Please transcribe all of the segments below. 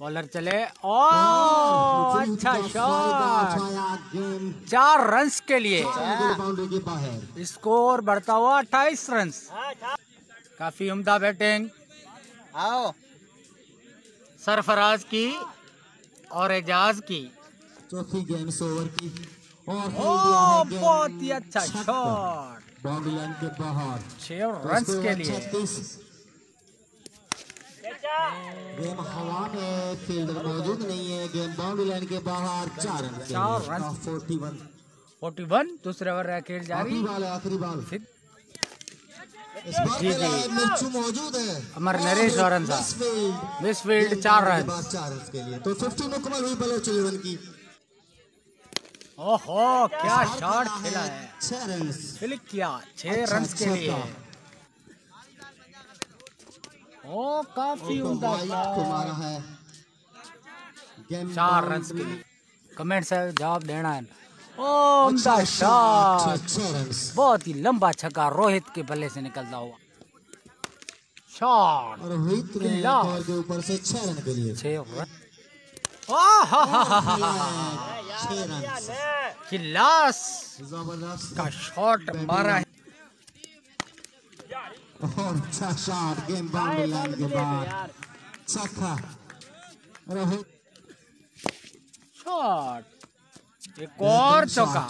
Bowler चले। ओ अच्छा shot चार रन्स के लिए। बाउंड्री के बाहर। स्कोर बढ़ता हुआ अट्ठाईस रन काफ़ी उम्दा बैटिंग आओ। सरफराज की और एजाज की। चौथी गेम ओवर की। और ओ है बहुत ही अच्छा। शॉट बाउंड्री लाइन के बाहर। छह रन के लिए। 36 गेम हवा में फील्डर मौजूद नहीं है गेम बाउंड्री लाइन के बाहर चार रन चार रन। का 41 फोर्टी वन दूसरे ओवर खेल जारी बॉल है आखिरी बॉल फिर- इस बार जी, जी। मौजूद है अमर नरेश और। मिसफील्ड। मिसफील्ड चार रन चार रन के लिए तो 50 मुकम्मल हुई बलोच इलेवन की ओहो क्या शॉट खेला है छह रन क्लिक किया छह अच्छा, रन के लिए। ओ काफ़ी तो उम्दा वाइड मारा है। गेम चार रन के लिए। कमेंट से जवाब देना है। ओ उम्दा अच्छा शॉट बहुत ही लंबा छक्का रोहित के बल्ले से निकलता हुआ। शॉट रोहित ने। के ऊपर से छह रन के लिए। छह रन किलास। ज़बरदस्त। का शॉट मारा है। और अच्छा शॉट गेम बाउंड्री लाइन के बाद छक्का रोहित शॉट एक और चौका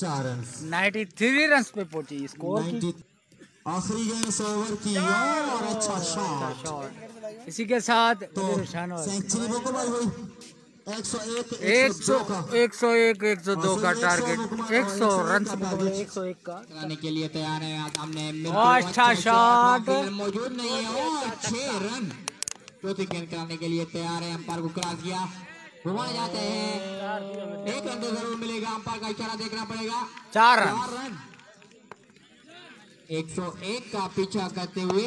चार रन 93 रन पे पहुँची स्कोर की 90 आखिरी गेम ओवर की और अच्छा शॉट इसी के साथ तो सेंचुरी मुकम्मल हुई 101 एक सौ 102 का। एक सौ एक एक सौ दो का टारगेट एक सौ रन एक सौ एक का। कराने के लिए तैयार है आज हमने अच्छा शॉट। मौजूद नहीं है। और छह रन। चौथी गेंद कराने के लिए तैयार है। अंपायर को क्रॉस किया। घुमाए जाते हैं। एक रन तो ज़रूर मिलेगा। अंपायर का इशारा देखना पड़ेगा। चार रन। एक सौ एक का पीछा करते हुए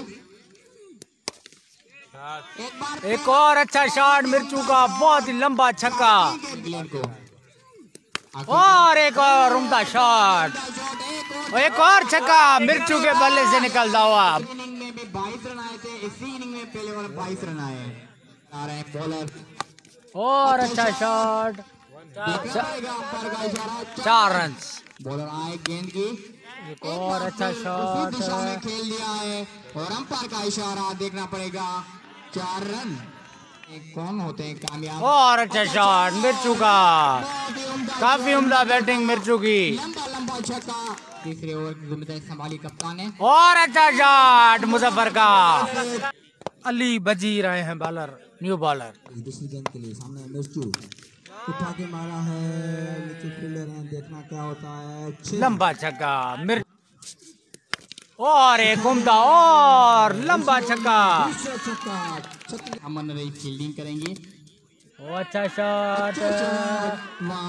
एक और अच्छा शॉट मिर्चू का बहुत ही लंबा छक्का। और एक और उम्दा शॉट एक और छक्का, मिर्चू के बल्ले से निकलता हुआ। इनिंग में भी 22 रन आए थे इसी इनिंग में पहले वाला 22 रन आए बॉलर और अच्छा शॉट चार रन बॉलर आए गेंद की एक और अच्छा शॉट खेल दिया है और अंपायर का इशारा देखना पड़ेगा। चार रन। एक कौन होते हैं कामयाब? और अच्छा शॉट मिर्चू का बहुत उम्दा काफ़ी उम्दा बैटिंग मिर्चू की लंबा लंबा छक्का। तीसरे ओवर की ज़िम्मेदारी संभाली कप्तान ने और अच्छा शॉट मुजफ्फर का अली बजी रहे हैं बॉलर न्यू बॉलर दूसरी गेंद के लिए सामने मिर्चू। उठा के मारा है नीचे फील्डर हैं देखना क्या होता है। लंबा छक्का मिर्च और एक उम्दा और लंबा छक्का। अमन रही फील्डिंग करेंगे। अच्छा शॉट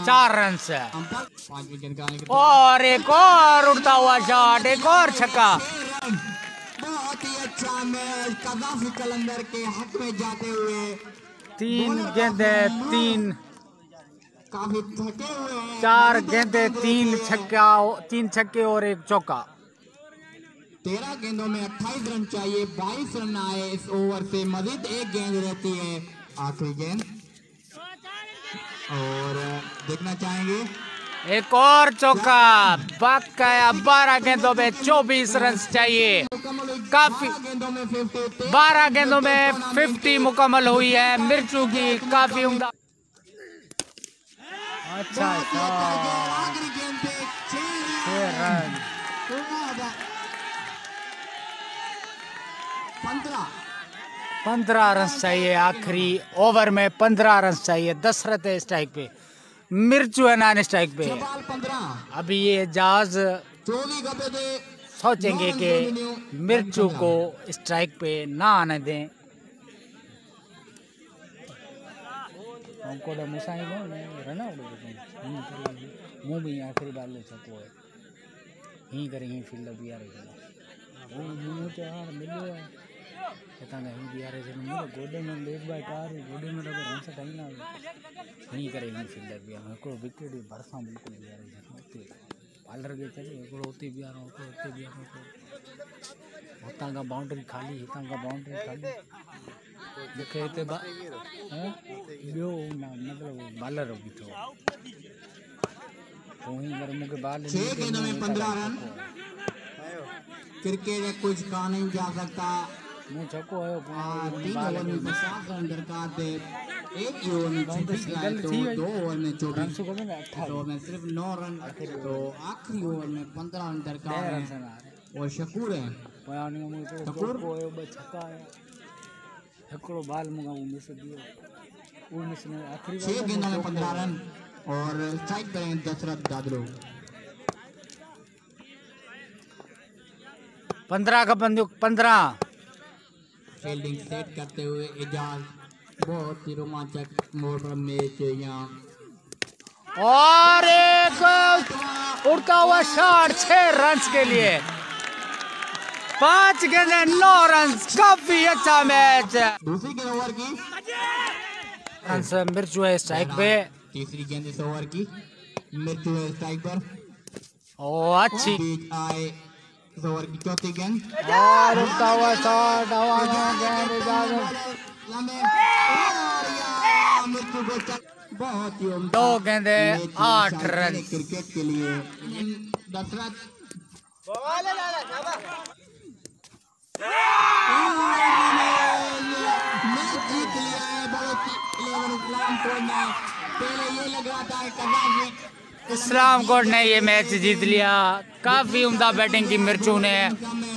चार रन से और एक और उड़ता हुआ शॉट एक और छक्का। बहुत ही अच्छा मैच कदाफी कलंदर के हक में जाते हुए। तीन गेंदे तीन। काफ़ी थके हुए चार गेंदे तीन छक्का तीन छक्के और एक चौका। तेरह गेंदों में 28 रन चाहिए 22 रन आए इस ओवर से मजीद एक गेंद रहती है आखिरी गेंद। और देखना चाहेंगे? एक और चौका बकाया बारह गेंदों में चौबीस रन चाहिए। काफ़ी गेंदों में 50 बारह गेंदों में फिफ्टी मुकम्मल हुई है मिर्चू की काफ़ी उम्दा अच्छा शॉट आखिरी गेंद पे छह छह रन पंद्रह। रन चाहिए आखिरी ओवर में पंद्रह रन चाहिए दस रहते स्ट्राइक पे मिर्चू है नॉन स्ट्राइक पे अभी ये थे सोचेंगे कि मिर्चू को स्ट्राइक पे ना आने दें। हमको तो मुसाई तो मुँह भी आखिरी बार ले सको है। ही करे ही फ़ील्ड भी आ रही वो मुँह तो यार मिलो है। पता नहीं भी आ रहे थे मुँह गोडे में लेट बाय कार गोडे में रबर हमसे टाइम ना ही करे ही फील्डर भी हमको विकेट भरसा बिल्कुल भी आ रही पार्लर के चले हिकिड़ो हुते बीहारो हिकिड़ो हुते बीहारो हुतां खां बाउंड्री खाली हितां खां बाउंड्री खाली मूंखे हिते बा? ॿियो न मतिलबु बालर बीठो तूं ही मूंखे बाल छह गेंदों में पंद्रह रन क्रिकेट कुछ कहा नहीं जा सकता मूं हाँ, पोइ तीन बाल ओवर में पचास रन दरकार थे एक ही ओवर में बाउंड्री छब्बीस तो दो ओवर में चौबीस। सौ तो में सिर्फ़ नौ रन तो आखिरी ओवर में पंद्रह रन दरकार है। और शकूर है। खां शकूर? आया हिकिड़ो बाल उहो मिस दियो उहो मिस न आख़िरी छह गेंदों में पंद्रह हुयो। रन और स्ट्राइक पर हैं दशरथ दादरो। पंद्रह खपनि दियो पंद्रह। फील्डिंग सेट करते हुए एजाज बहुत ही रोमांचक मोड़ मैच यहाँ। और एक उड़ता हुआ शॉट छह रन के लिए। पाँच गेंदे नौ रन काफ़ी अच्छा मैच। दूसरी गेंद ओवर की। रन मिर्चू है स्ट्राइक पे। तीसरी गेंद इस ओवर की। मिर्चू है स्ट्राइक पर। ओ अच्छी। आए। में गेंद इजाज़त लंबे और यहाँ मिर्चू को चक- बहुत ही दो गेंदे आठ रन क्रिकेट के लिए दशरथ मैच जीत लिया है बहुत इलेवन इस्लाम को पहले ये लग रहा था कजाक इस्लाम कोट ने ये मैच जीत लिया। काफ़ी उम्दा बैटिंग की मिर्चू ने।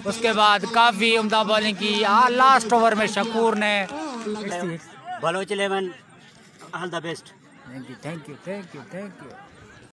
उसके बाद काफ़ी उम्दा बॉलिंग की। लास्ट ओवर में शकूर ने। Baloch eleven all the best thank you thank you thank you thank you